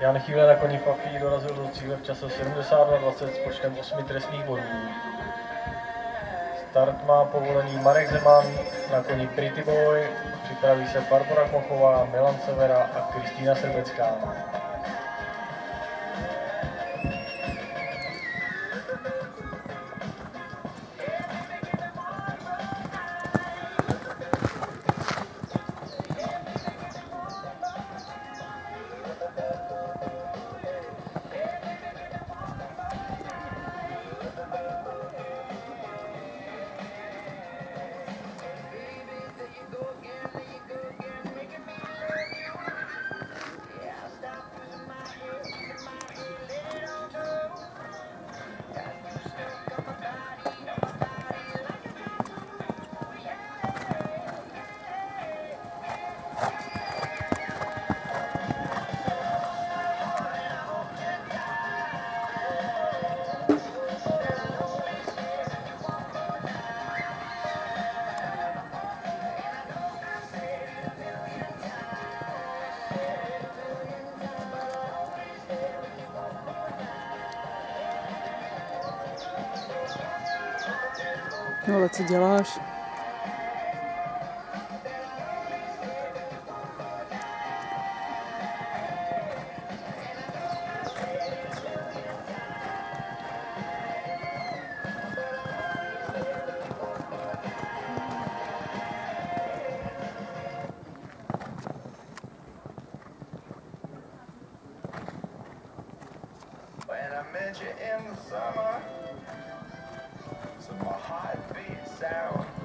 Jan Chvíle na koni Fafí dorazil do cíle v čase 72.20 s počtem 8 trestných bodů. Start má povolený Marek Zeman na koni Pretty Boy, připraví se Barbara Kmochová, Milan Severa a Kristýna Srbecká. No co děláš? Met you in the summer, so my heart beat sound.